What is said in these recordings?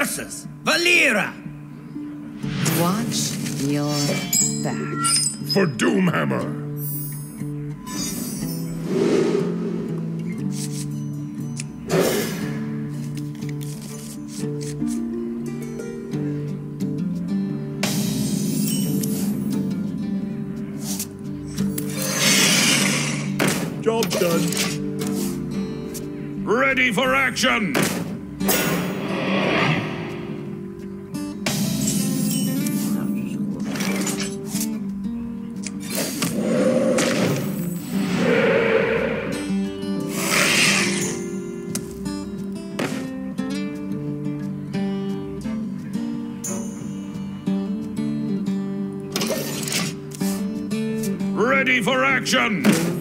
versus Valeera. Watch your back. For Doomhammer. Job done. Ready for action! Action.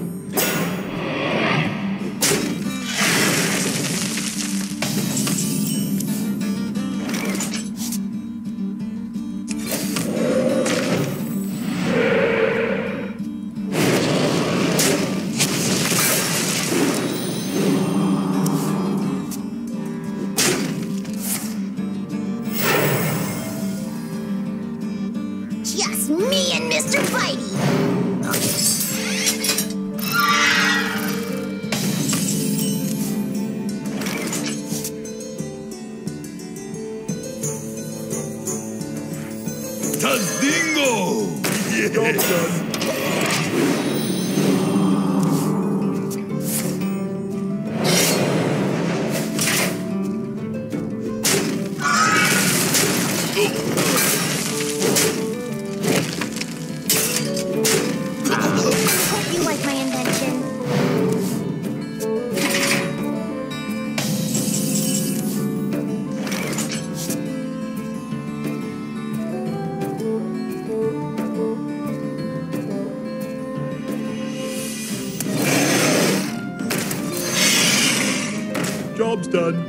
job's done.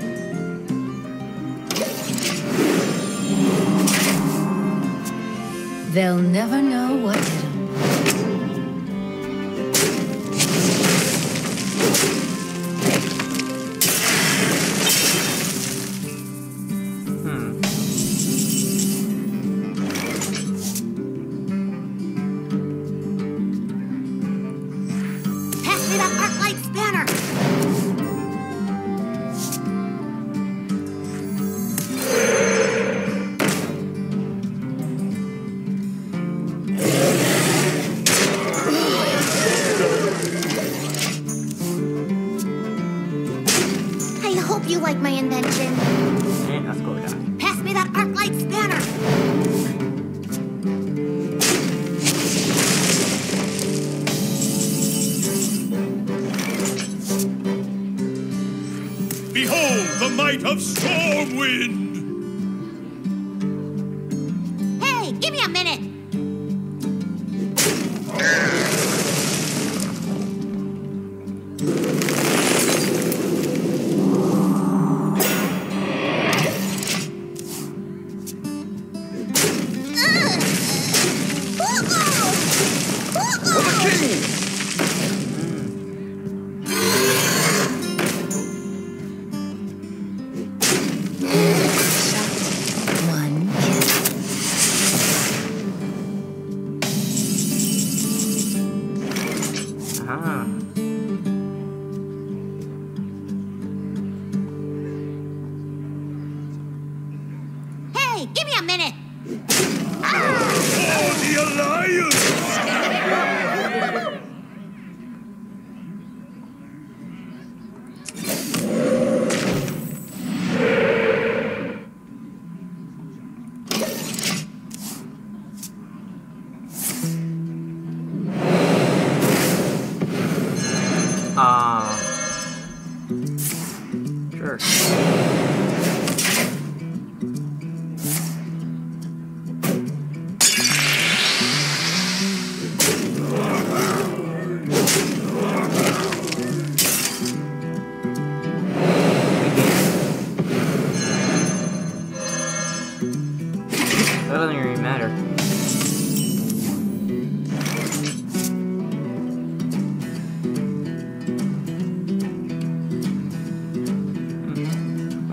They'll never know what Hey, give me a minute.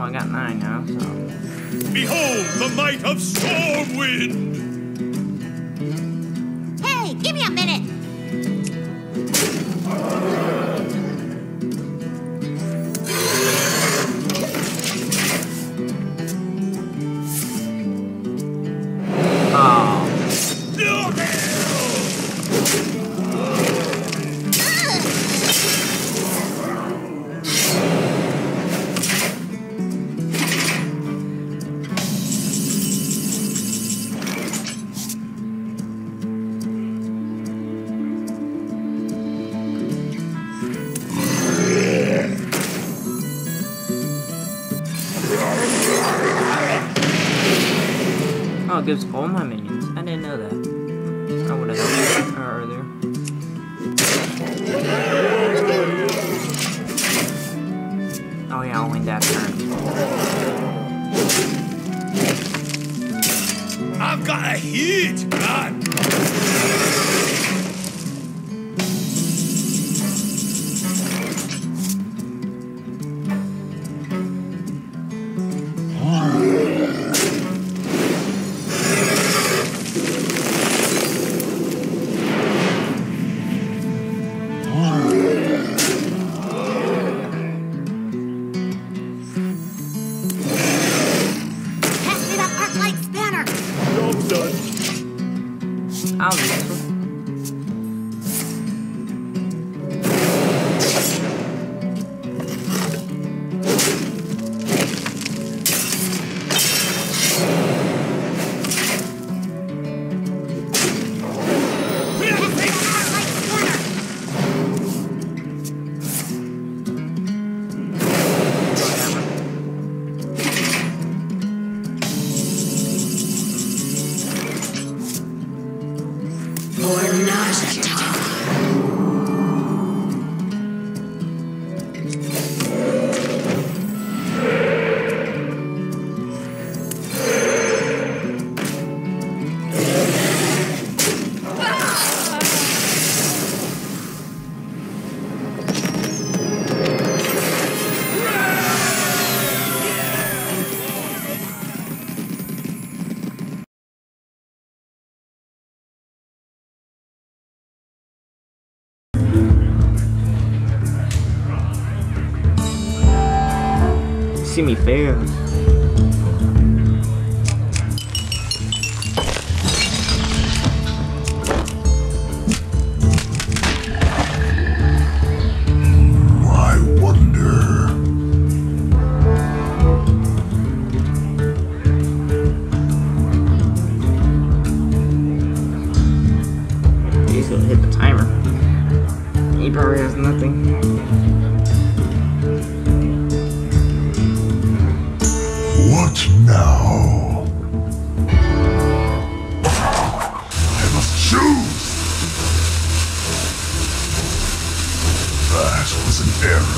I got nine now, so. Behold the might of Stormwind! Oh yeah, only that turn. I've got a huge gun! See me fail. I wonder. He's gonna hit the timer. He probably has nothing. What now? I must choose. That was an error.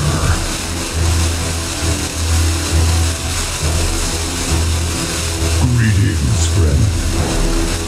Greetings, friend.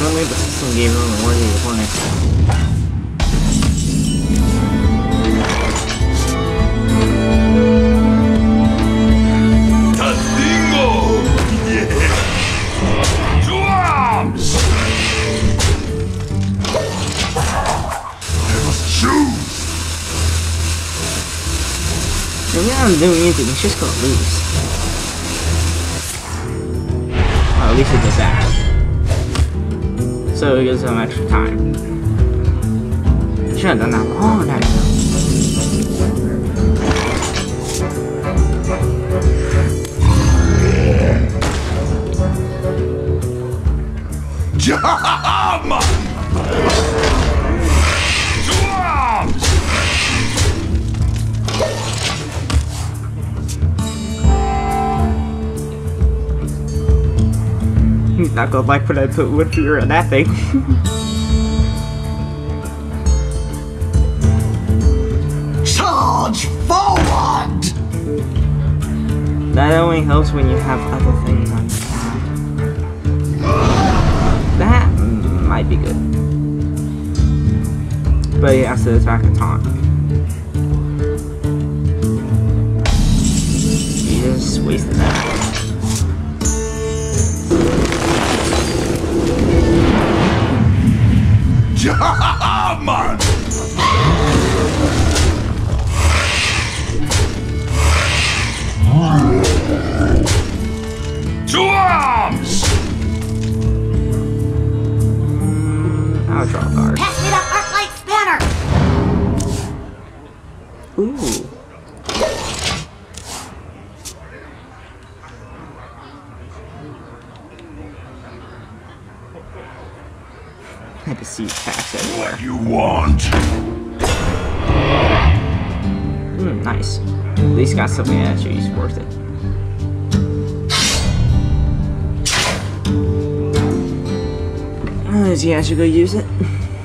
Normally the system gave him a worthy opponent. not doing anything, it's just gonna lose. At least it's a. So it gives them extra time. Should have done that long ago. Jam! He's not gonna like when I put wood fear in that thing. Charge forward! That only helps when you have other things on your tab. That might be good. But he has to attack a taunt. Jam! To arms! I'll draw a card. Pass me that arc light spanner! Ooh. I can see attacks. You want? Hmm, nice. At least got something that actually is worth it. Uh, is he actually gonna use it?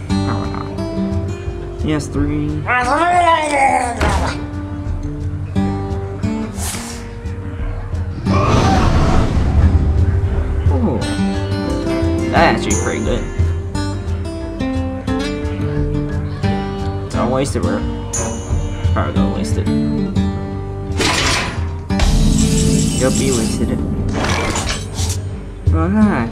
Probably not. He has three. Ooh. That's actually pretty good. Waste it, bro. Probably gonna waste it. Yup, he wasted it. Oh.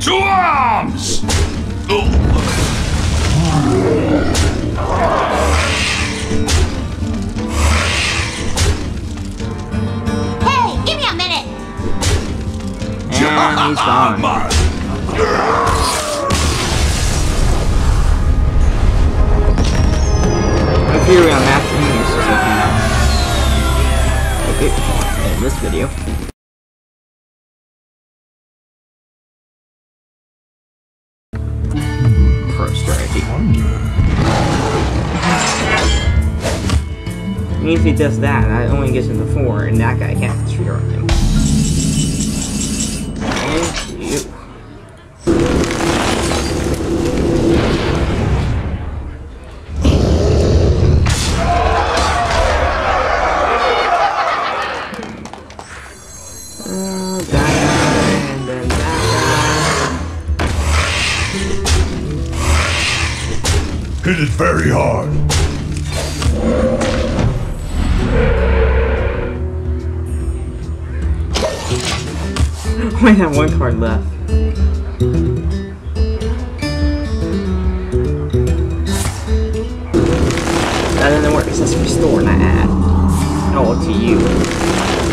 To arms! Hey, And he's gone. Theory on up. Okay, in this video. I if he does that, that only gets him to four, and that guy can't destroy him. Hit it very hard. Only have one card left. That doesn't work. It says restore, not add. Oh, to you.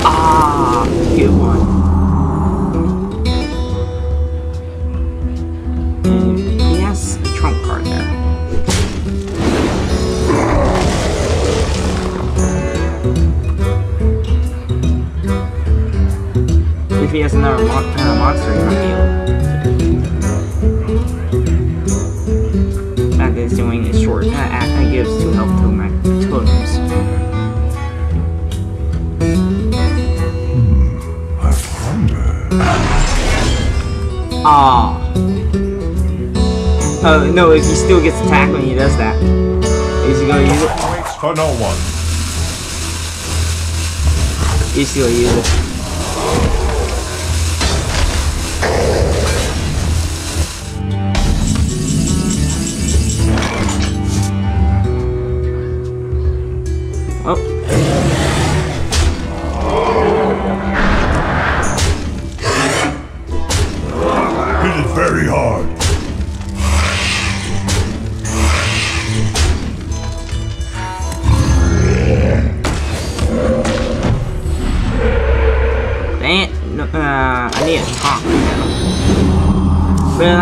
Ah, good one. Another mon uh, monster, he might be able. That is doing a short. That act gives two health to my totems. I wonder. Ah. Oh no! If he still gets attacked when he does that, is he gonna use it? Waits for no one. He's still gonna use it. very hard. Uh, I need a top now. But.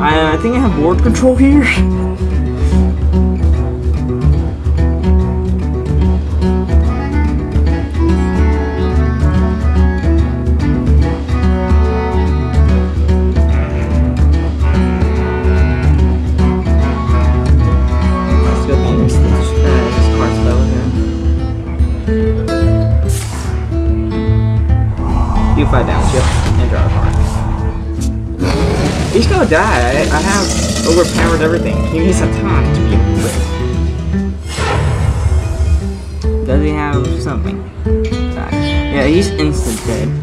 I, I think I have board control here. Gonna die. I, I have overpowered everything. He needs a ton to get rid. Does he have something? Uh, yeah, he's instant dead.